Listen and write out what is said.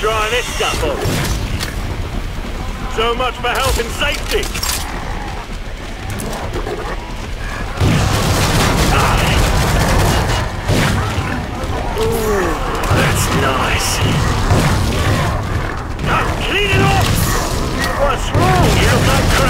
dry this stuff on. So much for health and safety. Ooh, that's nice. Now clean it off! What's wrong? You look like crap.